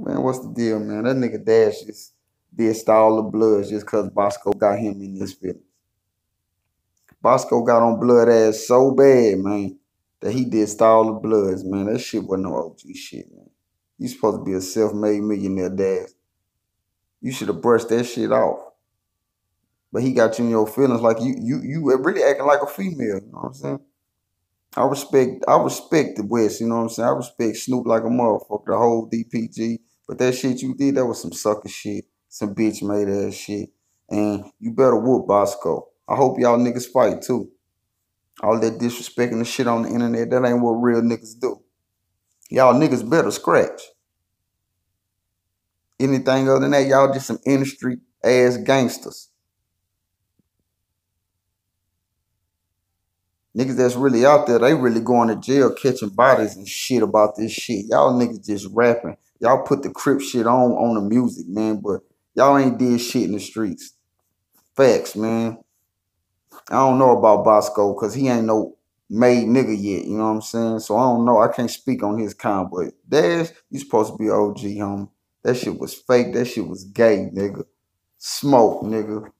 Man, what's the deal, man? That nigga Daz just dissed all the bloods just cause Bosco got him in this feelings. Bosco got on blood ass so bad, man, that he dissed all the bloods, man. That shit wasn't no OG shit, man. You supposed to be a self-made millionaire, Daz. You should have brushed that shit off. But he got you in your feelings like you you you really acting like a female, you know what I'm saying? I respect I respect the West, you know what I'm saying? I respect Snoop like a motherfucker, the whole DPG. But that shit you did, that was some sucker shit, some bitch made ass shit. And you better whoop Bosco. I hope y'all niggas fight too. All that disrespecting the shit on the internet, that ain't what real niggas do. Y'all niggas better scratch. Anything other than that, y'all just some industry ass gangsters. Niggas that's really out there, they really going to jail catching bodies and shit about this shit. Y'all niggas just rapping. Y'all put the crip shit on on the music, man, but y'all ain't did shit in the streets. Facts, man. I don't know about Bosco because he ain't no made nigga yet, you know what I'm saying? So I don't know. I can't speak on his kind, but Daz, you supposed to be OG, homie. That shit was fake. That shit was gay, nigga. Smoke, nigga.